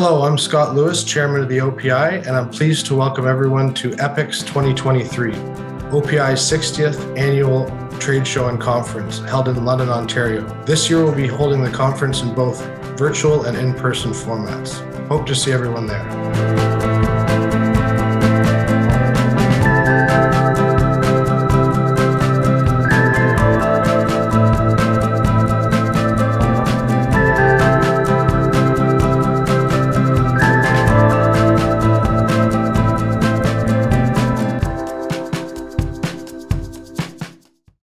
Hello, I'm Scott Lewis, Chairman of the OPI, and I'm pleased to welcome everyone to EPEX 2023, OPI's 60th annual trade show and conference held in London, Ontario. This year we'll be holding the conference in both virtual and in person formats. Hope to see everyone there.